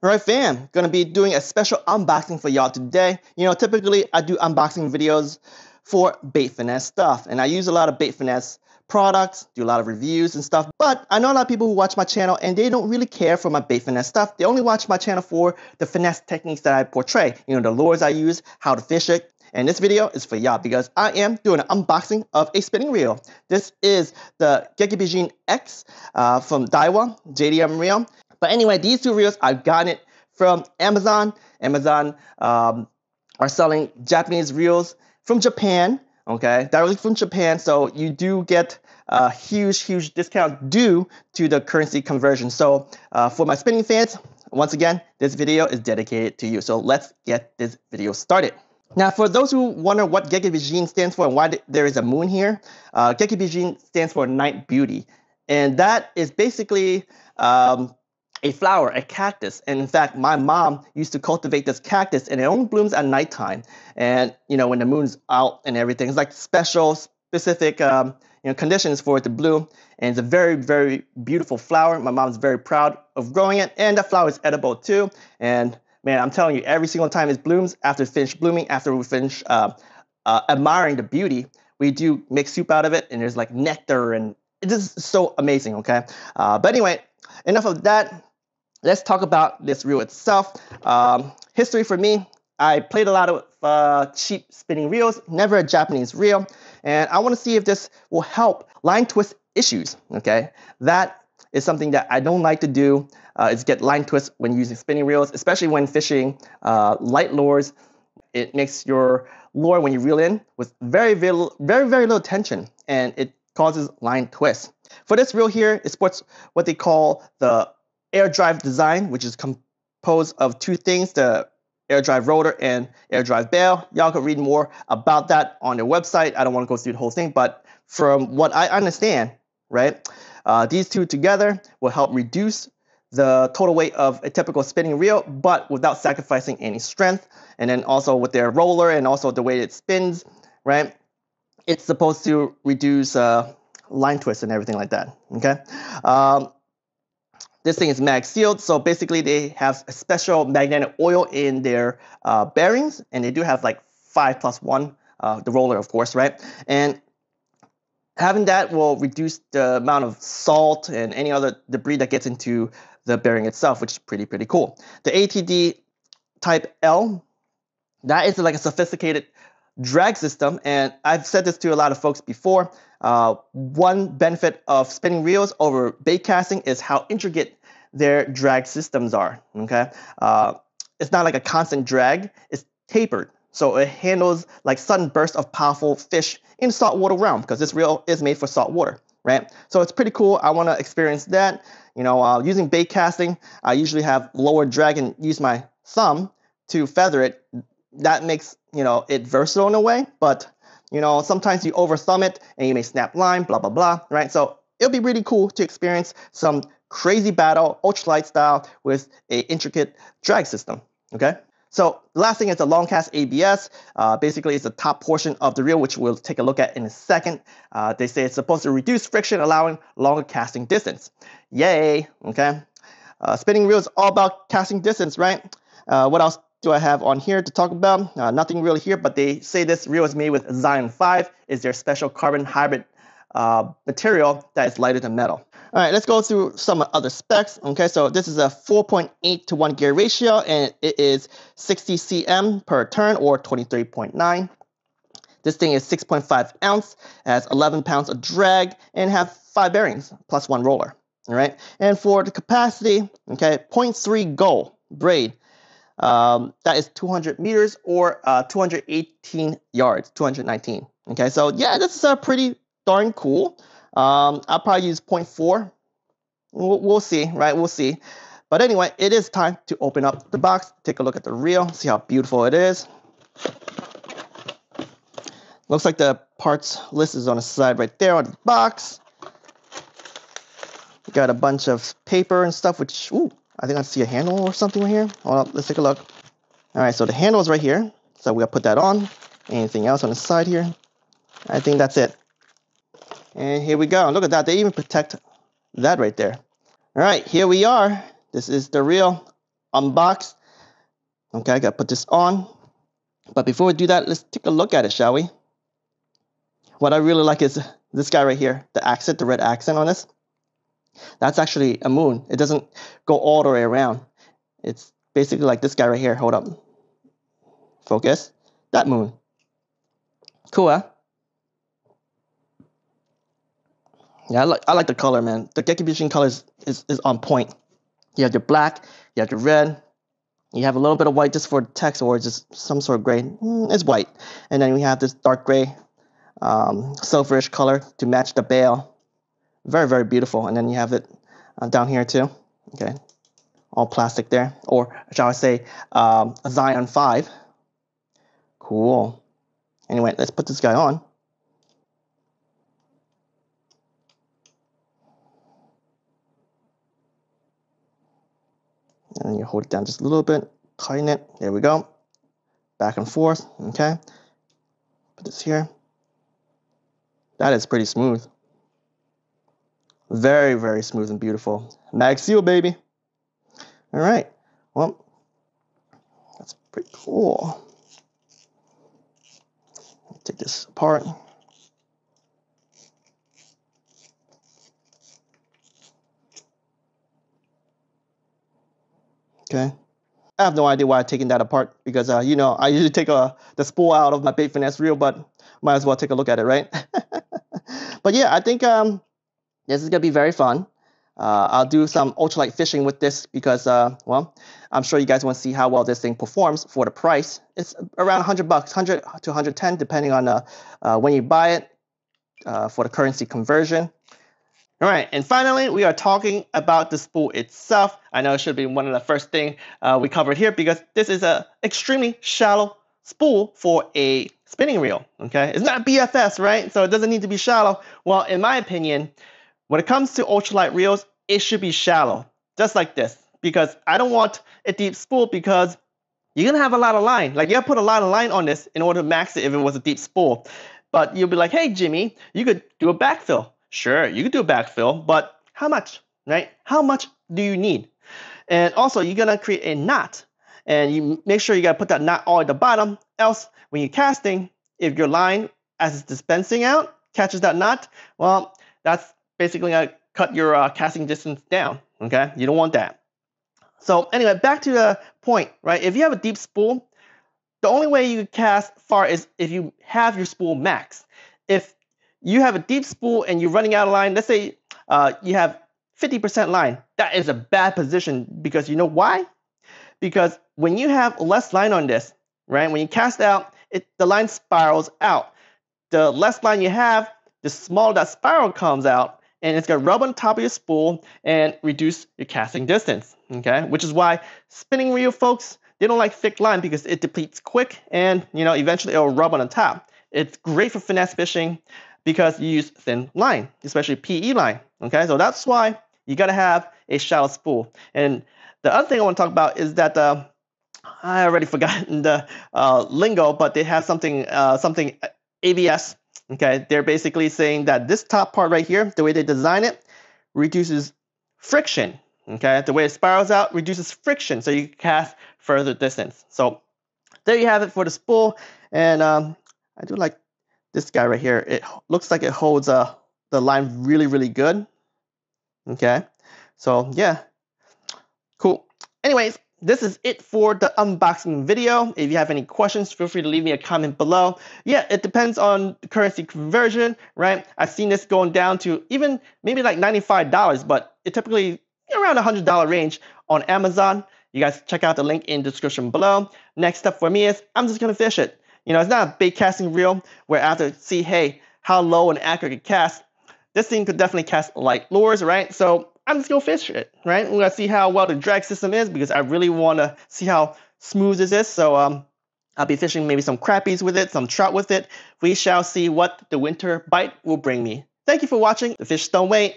Alright fam, gonna be doing a special unboxing for y'all today. You know, typically I do unboxing videos for Bait Finesse stuff, and I use a lot of Bait Finesse products, do a lot of reviews and stuff, but I know a lot of people who watch my channel and they don't really care for my Bait Finesse stuff. They only watch my channel for the finesse techniques that I portray, you know, the lures I use, how to fish it, and this video is for y'all because I am doing an unboxing of a spinning reel. This is the Gekkabijin X uh, from Daiwa, JDM reel. But anyway, these two reels, I've gotten it from Amazon. Amazon um, are selling Japanese reels from Japan, okay, directly from Japan. So you do get a huge, huge discount due to the currency conversion. So uh, for my spinning fans, once again, this video is dedicated to you. So let's get this video started. Now, for those who wonder what Gekkabijin stands for and why there is a moon here, uh, Gekkabijin stands for night beauty. And that is basically um, a flower, a cactus. And in fact, my mom used to cultivate this cactus and it only blooms at nighttime. And, you know, when the moon's out and everything, it's like special, specific, um, you know, conditions for it to bloom. And it's a very, very beautiful flower. My mom's very proud of growing it. And that flower is edible too. And man, I'm telling you, every single time it blooms, after it blooming, after we finish uh, uh, admiring the beauty, we do make soup out of it. And there's like nectar and it is so amazing, okay? Uh, but anyway, enough of that let's talk about this reel itself. Um, history for me, I played a lot of uh, cheap spinning reels, never a Japanese reel, and I want to see if this will help line twist issues. Okay, that is something that I don't like to do. Uh, is get line twists when using spinning reels, especially when fishing uh, light lures. It makes your lure when you reel in with very, very, very, very little tension, and it causes line twists. For this reel here, it sports what they call the air drive design, which is composed of two things, the air drive rotor and air drive bail. Y'all can read more about that on their website. I don't want to go through the whole thing, but from what I understand, right, uh, these two together will help reduce the total weight of a typical spinning reel, but without sacrificing any strength. And then also with their roller and also the way it spins, right, it's supposed to reduce uh, line twists and everything like that. Okay. Um, this thing is mag sealed, so basically they have a special magnetic oil in their uh, bearings, and they do have like five plus one, uh, the roller, of course, right? And having that will reduce the amount of salt and any other debris that gets into the bearing itself, which is pretty, pretty cool. The ATD Type L, that is like a sophisticated drag system, and I've said this to a lot of folks before. Uh, one benefit of spinning reels over bait casting is how intricate their drag systems are. Okay, uh, it's not like a constant drag; it's tapered, so it handles like sudden bursts of powerful fish in saltwater realm because this reel is made for saltwater, right? So it's pretty cool. I want to experience that. You know, uh, using bait casting, I usually have lower drag and use my thumb to feather it. That makes you know it versatile in a way, but you know, sometimes you over thumb it and you may snap line, blah, blah, blah, right? So it'll be really cool to experience some crazy battle, ultralight style with a intricate drag system, okay? So last thing is the long cast ABS. Uh, basically, it's the top portion of the reel, which we'll take a look at in a second. Uh, they say it's supposed to reduce friction, allowing longer casting distance. Yay, okay? Uh, spinning reel is all about casting distance, right? Uh, what else do I have on here to talk about? Uh, nothing really here, but they say this reel is made with Zaion 5, is their special carbon hybrid uh, material that is lighter than metal. All right, let's go through some other specs. Okay, so this is a 4.8 to 1 gear ratio, and it is 60 cm per turn or 23.9. This thing is 6.5 ounce, has 11 pounds of drag, and have five bearings plus one roller. All right, and for the capacity, okay, 0.3 goal braid um, that is 200 meters or uh, 218 yards, 219. Okay, so yeah, this is a pretty darn cool. Um, I'll probably use 0.4. We'll, we'll see, right? We'll see. But anyway, it is time to open up the box, take a look at the reel, see how beautiful it is. Looks like the parts list is on the side right there on the box. got a bunch of paper and stuff, which, ooh, I think I see a handle or something right here. Hold let's take a look. All right, so the handle is right here. So we'll put that on. Anything else on the side here? I think that's it. And here we go. Look at that. They even protect that right there. All right, here we are. This is the real unbox. Okay, I gotta put this on. But before we do that, let's take a look at it, shall we? What I really like is this guy right here, the accent, the red accent on this. That's actually a moon. It doesn't go all the way around. It's basically like this guy right here. Hold up. Focus. That moon. Cool, huh? Yeah, I like I like the color, man. The Gekko color is, is, is on point. You have your black, you have your red, you have a little bit of white just for text or just some sort of gray. Mm, it's white. And then we have this dark gray, um, silverish color to match the bale. Very, very beautiful. And then you have it uh, down here too. Okay, all plastic there. Or shall I say, um, a Zaion 5. Cool. Anyway, let's put this guy on. and you hold it down just a little bit, tighten it. There we go. Back and forth. Okay. Put this here. That is pretty smooth. Very, very smooth and beautiful. Mag seal, baby. All right. Well, that's pretty cool. Take this apart. Okay. I have no idea why I'm taking that apart because, uh, you know, I usually take uh, the spool out of my bait finesse reel, but might as well take a look at it, right? but yeah, I think um, this is going to be very fun. Uh, I'll do some ultralight fishing with this because, uh, well, I'm sure you guys want to see how well this thing performs for the price. It's around 100 bucks, 100 to 110, depending on uh, uh, when you buy it uh, for the currency conversion. All right, and finally, we are talking about the spool itself. I know it should be one of the first thing uh, we covered here because this is a extremely shallow spool for a spinning reel. Okay, it's not BFS, right? So it doesn't need to be shallow. Well, in my opinion, when it comes to ultralight reels, it should be shallow, just like this, because I don't want a deep spool because you're gonna have a lot of line. Like you gotta put a lot of line on this in order to max it if it was a deep spool. But you'll be like, hey Jimmy, you could do a backfill. Sure, you could do a backfill, but how much, right? How much do you need? And also, you're gonna create a knot, and you make sure you gotta put that knot all at the bottom. Else, when you're casting, if your line as it's dispensing out catches that knot, well, that's basically gonna cut your uh, casting distance down. Okay, you don't want that. So anyway, back to the point, right? If you have a deep spool, the only way you cast far is if you have your spool max. If you have a deep spool and you're running out of line, let's say uh, you have 50% line, that is a bad position because you know why? Because when you have less line on this, right, when you cast out, it, the line spirals out. The less line you have, the smaller that spiral comes out, and it's gonna rub on top of your spool and reduce your casting distance. Okay, which is why spinning reel folks they don't like thick line because it depletes quick and you know eventually it'll rub on the top. It's great for finesse fishing, because you use thin line, especially PE line. Okay, so that's why you gotta have a shallow spool. And the other thing I want to talk about is that uh, I already forgotten the uh, lingo, but they have something uh, something ABS. Okay, they're basically saying that this top part right here, the way they design it, reduces friction. Okay, the way it spirals out reduces friction, so you cast further distance. So there you have it for the spool, and um, I do like this guy right here, it looks like it holds uh, the line really, really good. Okay, so yeah, cool. Anyways, this is it for the unboxing video. If you have any questions, feel free to leave me a comment below. Yeah, it depends on the currency conversion, right? I've seen this going down to even maybe like $95, but it typically around $100 range on Amazon. You guys check out the link in the description below. Next step for me is I'm just gonna fish it. You know, it's not a bait casting reel where I have to see, hey, how low and accurate it cast. This thing could definitely cast light lures, right? So I'm just gonna fish it, right? We're gonna see how well the drag system is because I really wanna see how smooth this is. So um, I'll be fishing maybe some crappies with it, some trout with it. We shall see what the winter bite will bring me. Thank you for watching. The fish don't wait.